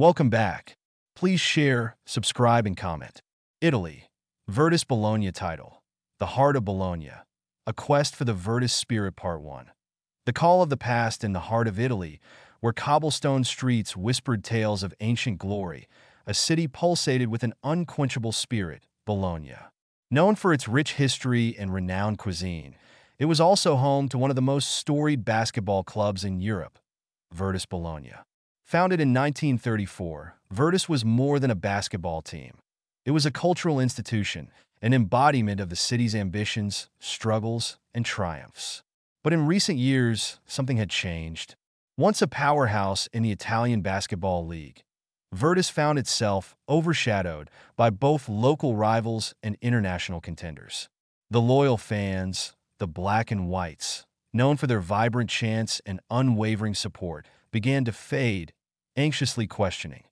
Welcome back. Please share, subscribe, and comment. Italy, Virtus Bologna title, The Heart of Bologna, A Quest for the Virtus Spirit Part 1. The call of the past in the heart of Italy, where cobblestone streets whispered tales of ancient glory, a city pulsated with an unquenchable spirit, Bologna. Known for its rich history and renowned cuisine, it was also home to one of the most storied basketball clubs in Europe, Virtus Bologna. Founded in 1934, Virtus was more than a basketball team. It was a cultural institution, an embodiment of the city's ambitions, struggles, and triumphs. But in recent years, something had changed. Once a powerhouse in the Italian Basketball League, Virtus found itself overshadowed by both local rivals and international contenders. The loyal fans, the black and whites, known for their vibrant chants and unwavering support, began to fade anxiously questioning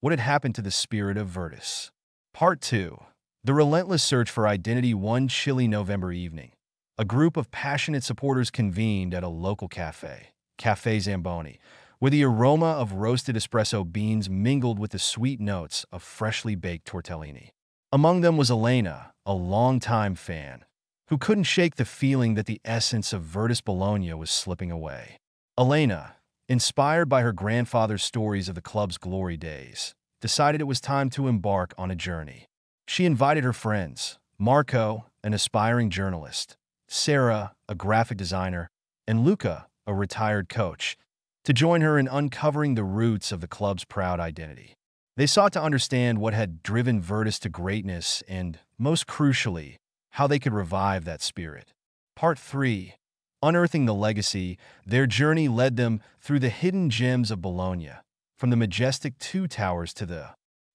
what had happened to the spirit of Virtus. Part 2 The relentless search for identity one chilly November evening. A group of passionate supporters convened at a local cafe, Cafe Zamboni, where the aroma of roasted espresso beans mingled with the sweet notes of freshly baked tortellini. Among them was Elena, a longtime fan, who couldn't shake the feeling that the essence of Virtus Bologna was slipping away. Elena, inspired by her grandfather's stories of the club's glory days, decided it was time to embark on a journey. She invited her friends, Marco, an aspiring journalist, Sarah, a graphic designer, and Luca, a retired coach, to join her in uncovering the roots of the club's proud identity. They sought to understand what had driven Virtus to greatness and, most crucially, how they could revive that spirit. Part 3 Unearthing the legacy, their journey led them through the hidden gems of Bologna, from the majestic Two Towers to the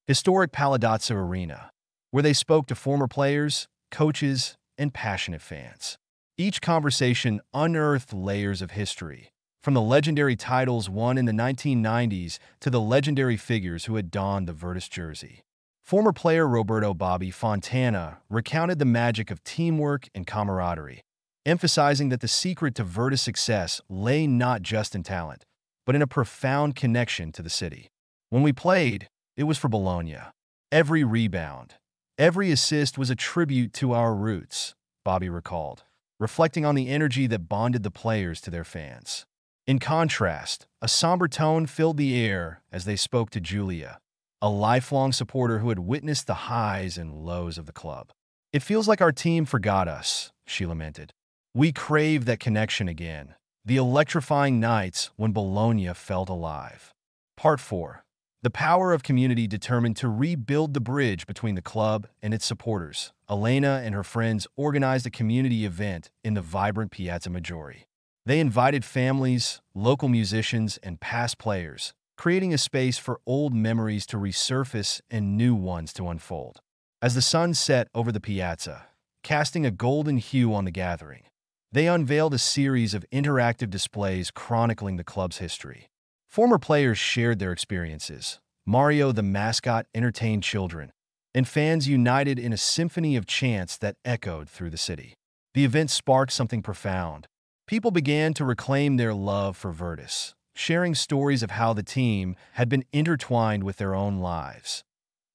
historic PalaDozza Arena, where they spoke to former players, coaches, and passionate fans. Each conversation unearthed layers of history, from the legendary titles won in the 1990s to the legendary figures who had donned the Virtus jersey. Former player Roberto Bobby Fontana recounted the magic of teamwork and camaraderie, emphasizing that the secret to Virtus' success lay not just in talent, but in a profound connection to the city. When we played, it was for Bologna. Every rebound, every assist was a tribute to our roots, Bobby recalled, reflecting on the energy that bonded the players to their fans. In contrast, a somber tone filled the air as they spoke to Julia, a lifelong supporter who had witnessed the highs and lows of the club. It feels like our team forgot us, she lamented. We crave that connection again, the electrifying nights when Bologna felt alive. Part 4 The power of community determined to rebuild the bridge between the club and its supporters. Elena and her friends organized a community event in the vibrant Piazza Maggiore. They invited families, local musicians, and past players, creating a space for old memories to resurface and new ones to unfold. As the sun set over the piazza, casting a golden hue on the gathering, they unveiled a series of interactive displays chronicling the club's history. Former players shared their experiences. Mario the mascot entertained children, and fans united in a symphony of chants that echoed through the city. The event sparked something profound. People began to reclaim their love for Virtus, sharing stories of how the team had been intertwined with their own lives.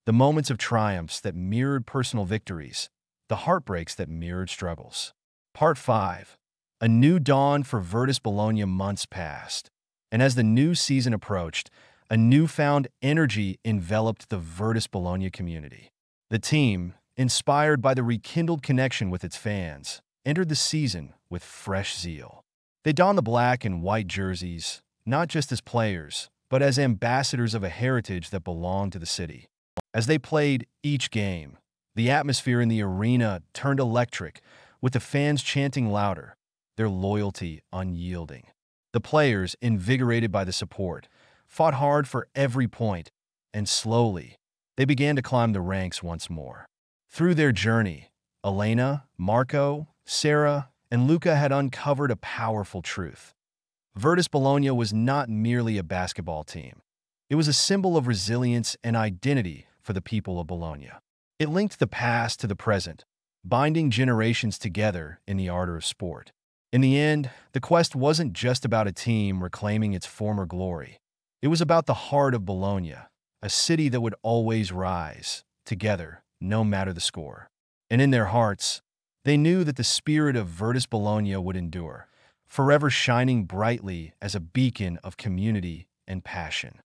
The moments of triumphs that mirrored personal victories, the heartbreaks that mirrored struggles. Part 5 A new dawn for Virtus Bologna months passed, and as the new season approached, a newfound energy enveloped the Virtus Bologna community. The team, inspired by the rekindled connection with its fans, entered the season with fresh zeal. They donned the black and white jerseys, not just as players, but as ambassadors of a heritage that belonged to the city. As they played each game, the atmosphere in the arena turned electric with the fans chanting louder, their loyalty unyielding. The players, invigorated by the support, fought hard for every point, and slowly, they began to climb the ranks once more. Through their journey, Elena, Marco, Sarah, and Luca had uncovered a powerful truth. Virtus Bologna was not merely a basketball team. It was a symbol of resilience and identity for the people of Bologna. It linked the past to the present, binding generations together in the ardor of sport. In the end, the quest wasn't just about a team reclaiming its former glory. It was about the heart of Bologna, a city that would always rise, together, no matter the score. And in their hearts, they knew that the spirit of Virtus Bologna would endure, forever shining brightly as a beacon of community and passion.